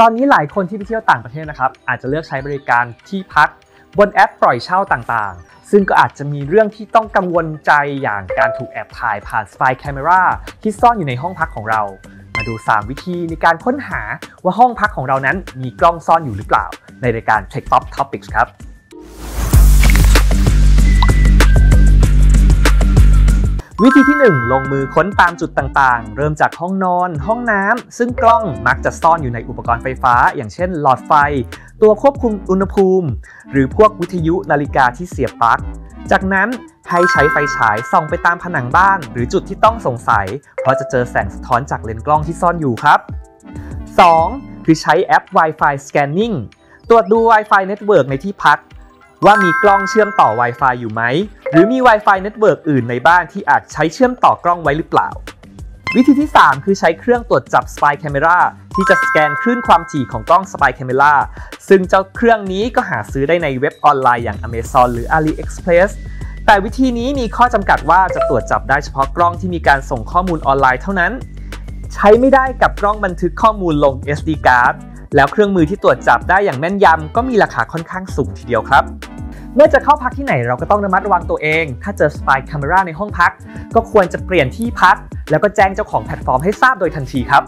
ตอนนี้หลายคนที่ไปเที่ยวต่างประเทศนะครับ อาจจะเลือกใช้บริการที่พักบนแอปปล่อยเช่าต่างๆ ซึ่งก็อาจจะมีเรื่องที่ต้องกังวลใจอย่างการถูกแอบถ่ายผ่านสปายแคมราที่ซ่อนอยู่ในห้องพักของเรา มาดู 3 วิธีในการค้นหาว่าห้องพักของเรานั้นมีกล้องซ่อนอยู่หรือเปล่า ในรายการ Check Top Topics ครับ วิธีที่ 1 ลงมือค้นตามจุดต่างๆ เริ่มจากห้องนอน ห้องน้ำซึ่งกล้องมักจะซ่อนอยู่ในอุปกรณ์ไฟฟ้า อย่างเช่น หลอดไฟ ตัวควบคุมอุณหภูมิ หรือพวกวิทยุนาฬิกาที่เสียบปลั๊ก จากนั้นให้ใช้ไฟฉายส่องไปตามผนังบ้าน หรือจุดที่ต้องสงสัย เพราะจะเจอแสงสะท้อนจากเลนส์กล้องที่ซ่อนอยู่ครับ 2. คือใช้แอป Wi-Fi Scanning ตรวจดู Wi-Fi Network ในที่พัก ว่ามีกล้องเชื่อมต่อ Wi-Fi อยู่ไหม หรือมี Wi-Fi Network อื่นในบ้านที่อาจใช้เชื่อมต่อกล้องไว้หรือเปล่า วิธีที่ 3 คือใช้เครื่องตรวจจับ Spy Camera ที่จะสแกนคลื่นความถี่ของกล้อง Spy Camera ซึ่งเจ้าเครื่องนี้ก็หาซื้อได้ในเว็บออนไลน์อย่าง Amazon หรือ AliExpress แต่วิธีนี้มีข้อจำกัดว่าจะตรวจจับได้เฉพาะกล้องที่มีการส่งข้อมูลออนไลน์เท่านั้น ใช้ไม่ได้กับกล้องบันทึกข้อมูลลง SD card แล้วเครื่องมือที่ตรวจจับได้อย่างแม่นยำก็มีราคาค่อนข้างสูงทีเดียวครับ เมื่อจะเข้าพักที่ไหนเราก็ต้องระมัดระวังตัวเอง ถ้าเจอ Spy Camera ในห้องพัก ก็ควรจะเปลี่ยนที่พัก แล้วก็แจ้งเจ้าของแพลตฟอร์มให้ทราบโดยทันทีครับ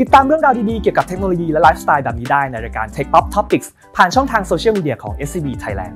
ติดตามเรื่องราวดีๆ เกี่ยวกับเทคโนโลยีและไลฟ์สไตล์แบบนี้ได้ในรายการ TechPop Topix ผ่านช่องทางโซเชียลมีเดียของ SCB Thailand